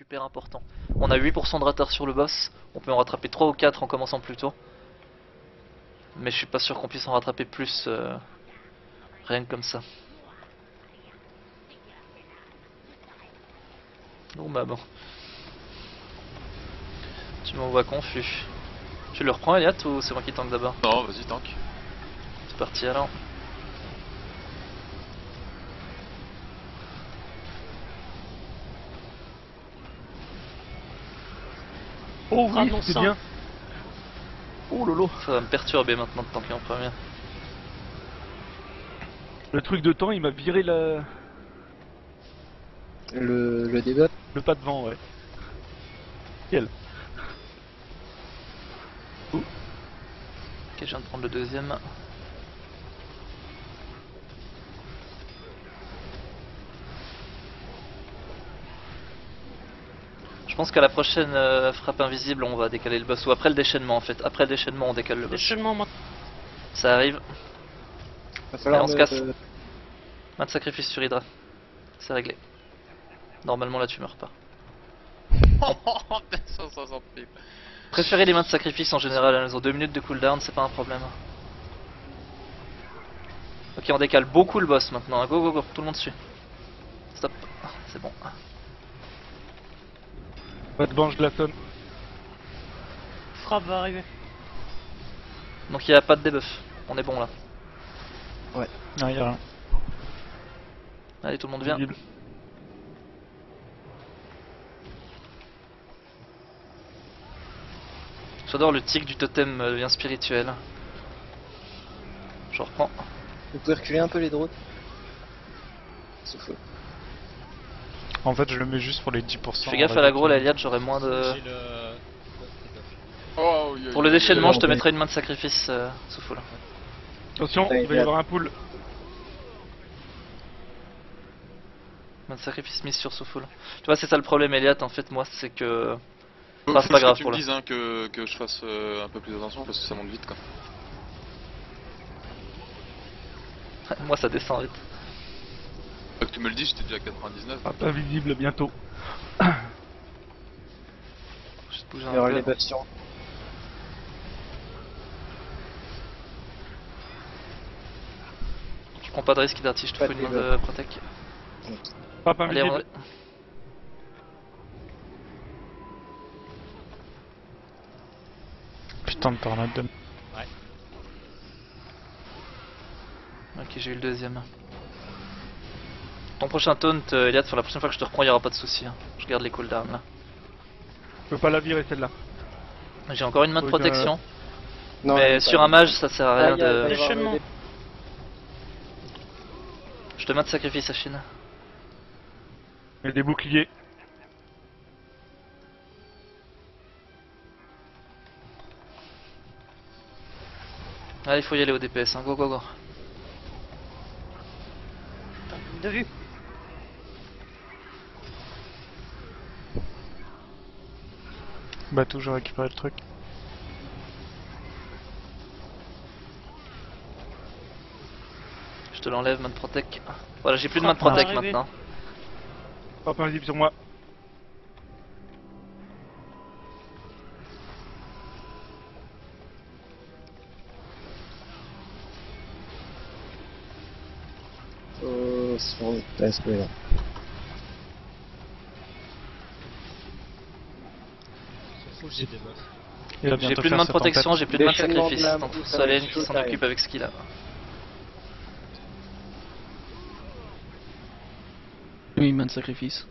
super important. On a 8% de retard sur le boss, on peut en rattraper 3 ou 4 en commençant plus tôt. Mais je suis pas sûr qu'on puisse en rattraper plus euh, rien que comme ça. Bon bah bon. Tu m'envoies confus. Tu le reprends Elliot ou c'est moi qui tank d'abord? Non, vas-y, tank. C'est parti alors. Oh Ah oui, non, c'est ça. bien. Oh lolo. Ça va me perturber maintenant de tanker en premier. Le truc de temps, il m'a viré la... Le, le débat. le pas devant, ouais. Quel Ok, je viens de prendre le deuxième. Pense qu'à la prochaine euh, frappe invisible, on va décaler le boss. Ou après le déchaînement en fait. Après le déchaînement, on décale le boss. Déchaînement. Ça arrive. Falloir on se casse. Main de sacrifice sur Hydra. C'est réglé. Normalement là tu meurs pas. Oh, 560 pips. Préférez les mains de sacrifice en général, elles ont 2 minutes de cooldown, c'est pas un problème. Ok, on décale beaucoup le boss maintenant. Go go go, tout le monde suit. Stop, c'est bon. Pas de bange glaçonne. Frappe va arriver. Donc il n'y a pas de debuff, on est bon là. Non, y'a rien. Allez, tout le monde vient. Visible. J'adore le tic du totem euh, devient spirituel. Je reprends. Vous pouvez reculer un peu les drones Souffle. En fait, je le mets juste pour les 10%. Fais gaffe à l'agro, la Eliade, j'aurai moins de. Oh, oui, oui, Pour le déchaînement, je te mettrai une main de sacrifice euh. Attention, il va y avoir un pool. Main de sacrifice mise sur sous full. Tu vois, c'est ça le problème, Eliade, en fait, moi, c'est que. Bah, c'est faut pas que grave tu pour me le- dises hein, que, que je fasse euh, un peu plus attention parce que ça monte vite quoi. moi, ça descend vite. Que tu me le dis, j'étais déjà à 99. Ah, pas visible bientôt. Il y aura un les peu. patients. Je prends pas de risque, Darty, je te de une main de protec. Pas Allez, invisible. on... Putain de tornade de... Ok, j'ai eu le deuxième. Ton prochain taunt, euh, Eliade, pour la prochaine fois que je te reprends, il y aura pas de souci. hein. Je garde les cooldowns là. Je peux pas la virer celle-là. J'ai encore une main de protection, Non, mais sur un mage, ça sert à Ah, rien de. Je te mets de sacrifice à Chine. Il y a des boucliers. Ah, il faut y aller au DPS, hein. go go go. De vue. Bah, toujours récupérer le truc. Je te l'enlève, main de protec. Voilà, j'ai plus de Ah, main de protec maintenant. Pas invisible sur moi. Oh, c'est bon, passe là. J'ai des buffs. Plus de main de protection, j'ai plus de main de sacrifice. Donc Solène qui s'en occupe avec ce qu'il a. Oui, main de sacrifice.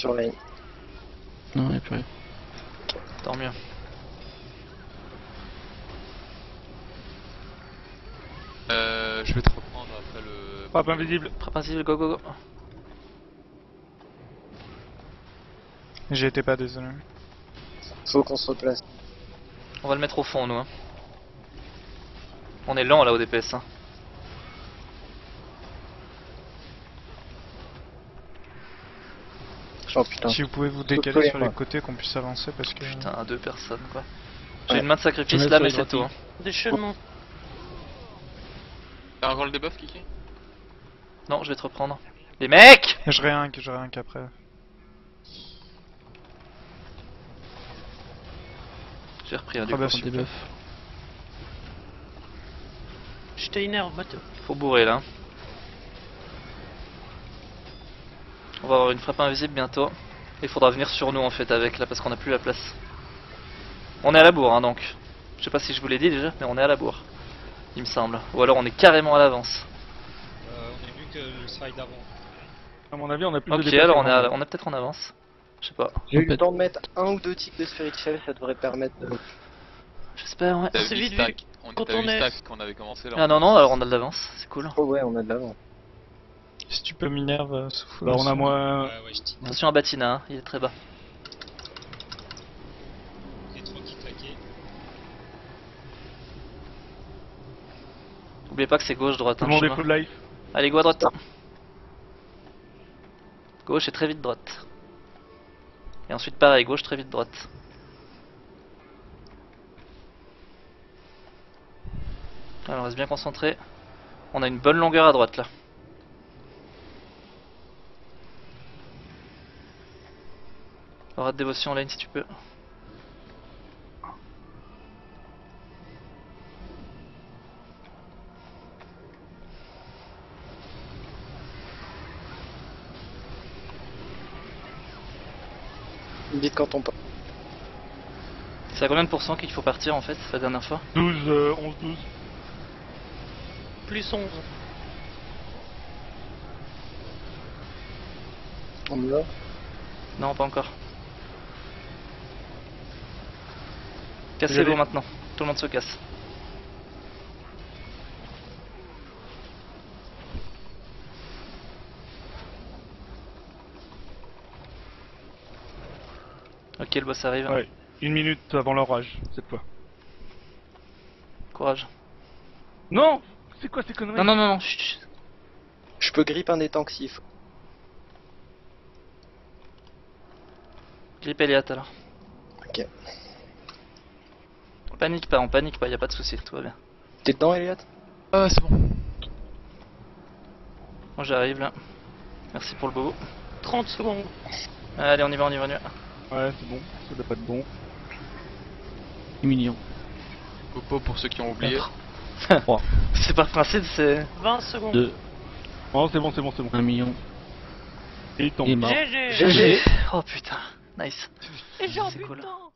Sur lane. Non, y'a plus rien. Tant mieux. Euh, je vais te reprendre après le. Pas invisible. Frappe invisible, go go go. J'ai été pas désolé. Faut qu'on se replace. On va le mettre au fond, nous. hein. On est lent là au DPS. Hein. Oh putain. Si vous pouvez vous décaler sur les côtés, qu'on puisse avancer parce que. Putain, deux personnes quoi. J'ai Ouais. une main de sacrifice là, mais c'est tout. hein. Déchaînement. T'as encore le debuff, Kiki? Non, je vais te reprendre. Les mecs Je réinque, je réinque après. J'ai repris un du Ah des buffs. Je t'énerve, Mathieu. Faut bourrer là. Va avoir une frappe invisible bientôt. Il faudra venir sur nous en fait avec là parce qu'on a plus la place. On est à la bourre hein, donc. Je sais pas si je vous l'ai dit déjà, mais on est à la bourre. Il me semble. Ou alors on est carrément à l'avance. Euh, on est mieux que le slide avant. À mon avis, on a plus de Ok, alors on est, à- on est peut-être en avance. Je sais pas. J'ai eu le temps de mettre un ou deux types de Spirit Shell, ça devrait permettre de... J'espère, ouais. C'est vite vu. On Quand on est- stack qu'on avait commencé là. Ah non, non, alors on a de l'avance. C'est cool. Oh ouais, on a de l'avant. Si tu peux Minerve, euh, souffle. Bah, on a moins. Ouais, ouais, je t'y Attention à Batina, hein, il est très bas. Qui. N'oubliez pas que c'est gauche-droite. Tout hein, le monde le est chemin. full life. Allez, go à droite. Gauche et très vite droite. Et ensuite pareil, gauche, très vite droite. Alors, on reste bien concentré. On a une bonne longueur à droite là. Aura de dévotion lane si tu peux. Dites quand on part. C'est à combien de pourcents qu'il faut partir en fait la dernière fois? 12, euh, 11, 12. Plus 11. On me l'a Non, pas encore. Vous Cassez-vous maintenant. Tout le monde se casse. Ok, le boss arrive. Ouais. Une minute avant l'orage, cette fois. Courage. Non C'est quoi ces conneries? Non, non, non, non. chut, chut. Je peux grip un des tanks s'il faut. Grip Elliot alors. Ok. Panique pas, on panique pas, y a pas de souci, tout va bien. T'es dedans, Elliot? Ah, c'est bon. Moi j'arrive là. Merci pour le bobo. 30 secondes. Allez, on y va, on y va, on y va. Ouais, c'est bon. Ça doit pas être bon. Millions. Popo pour ceux qui ont oublié. C'est pas le principe, c'est. 20 secondes. 2, Oh, c'est bon, c'est bon, c'est bon. 1 million. Et il tombe. GG. GG Oh putain, nice. C'est cool. dedans.